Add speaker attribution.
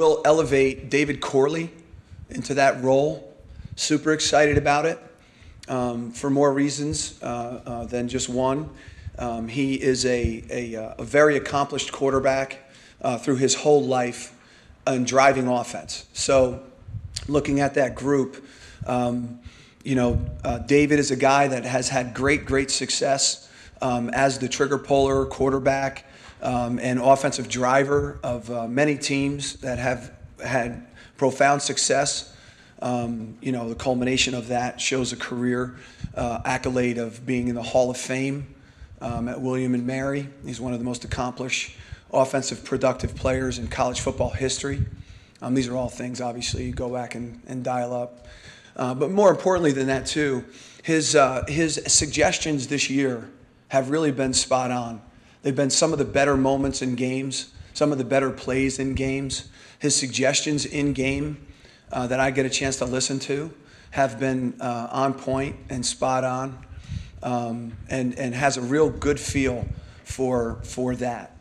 Speaker 1: We'll elevate David Corley into that role. Super excited about it um, for more reasons uh, uh, than just one. Um, he is a, a, uh, a, very accomplished quarterback uh, through his whole life in driving offense. So, looking at that group, um, you know, uh, David is a guy that has had great, great success um, as the trigger puller, quarterback, um, and offensive driver of uh, many teams that have had profound success. Um, you know, the culmination of that shows a career uh, accolade of being in the Hall of Fame um, at William and Mary. He's one of the most accomplished offensive productive players in college football history. Um, these are all things, obviously, you go back and, and dial up. Uh, but more importantly than that, too, his, uh, his suggestions this year have really been spot on. They've been some of the better moments in games, some of the better plays in games. His suggestions in game uh, that I get a chance to listen to have been uh, on point and spot on um, and, and has a real good feel for, for that.